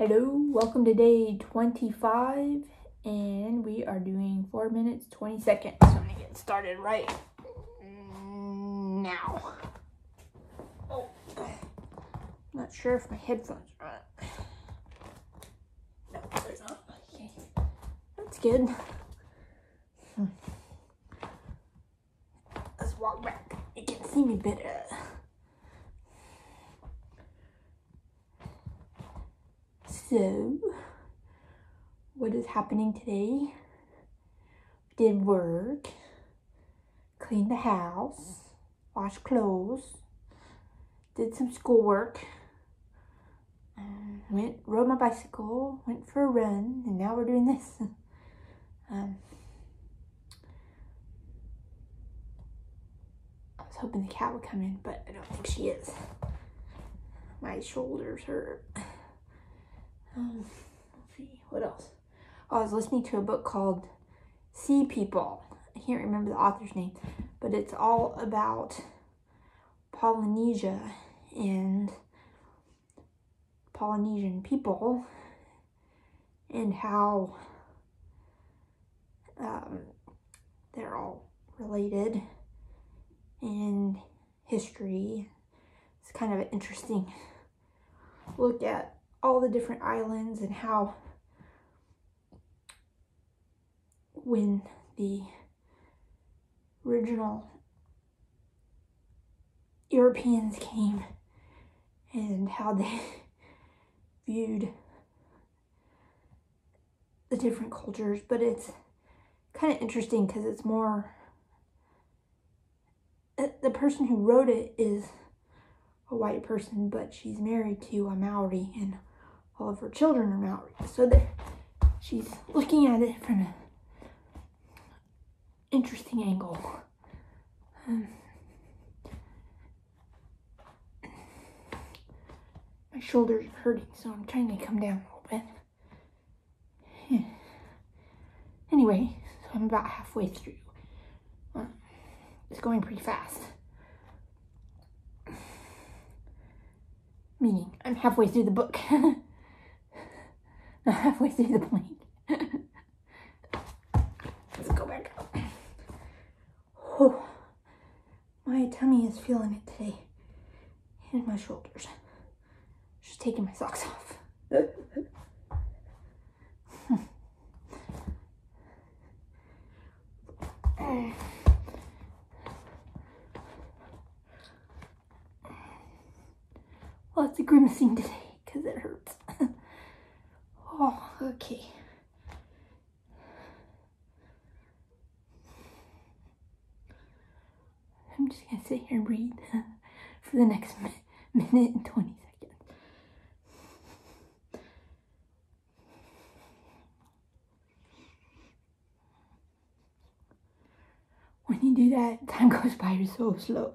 Hello, welcome to day 25, and we are doing 4 minutes 20 seconds. So I'm gonna get started right now. Oh, not sure if my headphones are on. No, they're not. Okay, that's good. Hmm. Let's walk back. You can see me better. So, what is happening today? Did work, cleaned the house, washed clothes, did some schoolwork, um, went rode my bicycle, went for a run, and now we're doing this. um, I was hoping the cat would come in, but I don't think she is. My shoulders hurt. Um, let's see, what else? Oh, I was listening to a book called Sea People. I can't remember the author's name, but it's all about Polynesia and Polynesian people and how um, they're all related and history. It's kind of an interesting look at all the different islands and how when the original Europeans came and how they viewed the different cultures, but it's kind of interesting because it's more uh, the person who wrote it is a white person, but she's married to a Maori and all of her children are Maori. So that she's looking at it from an interesting angle. Um, my shoulders are hurting, so I'm trying to come down a little bit. Anyway, so I'm about halfway through. Um, it's going pretty fast. Meaning, I'm halfway through the book. halfway through the plane. Let's go back up. Oh, my tummy is feeling it today. And my shoulders. Just taking my socks off. Lots of grimacing today because it hurts. Oh, okay. I'm just gonna sit here and read for the next minute and 20 seconds. When you do that, time goes by so slow.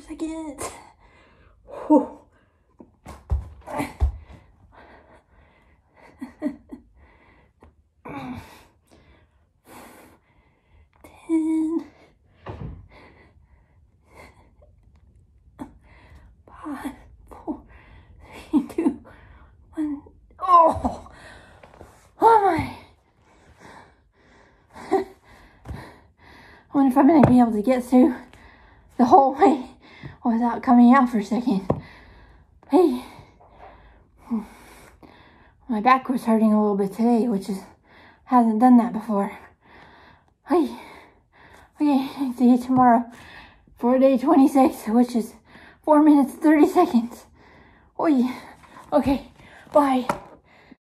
more seconds. Whew. Ten. Five, four, three, two, one. Oh! Oh! I wonder if I'm gonna be able to get through the whole way without coming out for a second. Hey, my back was hurting a little bit today, which is hasn't done that before. Hey, okay, see you tomorrow for day 26, which is 4 minutes 30 seconds. Oi, okay, bye.